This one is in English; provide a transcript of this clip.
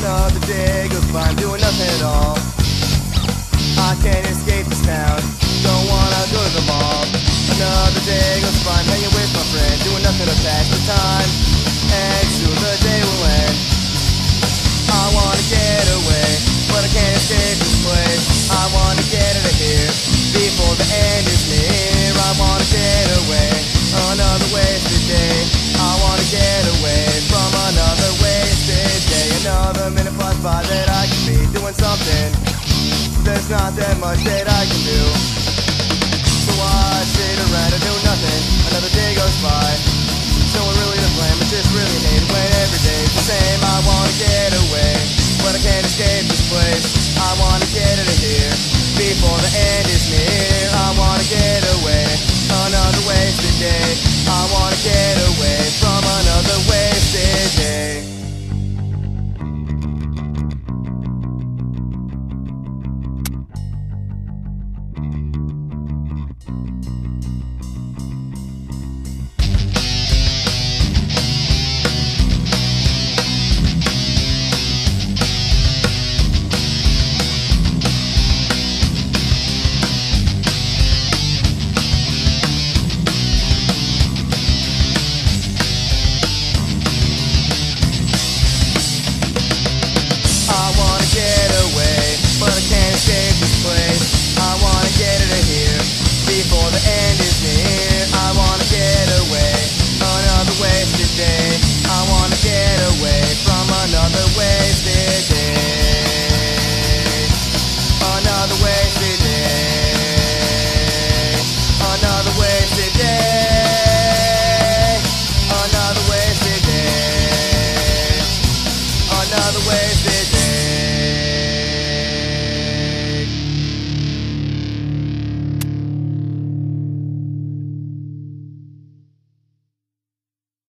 Another day goes by, doing nothing at all. I can't There's not that much that I can do. So I sit around and do nothing. Another day goes by. So I really to blame, I just really hate when every day's the same. I wanna get away, but I can't escape this place. I wanna get out of here before the end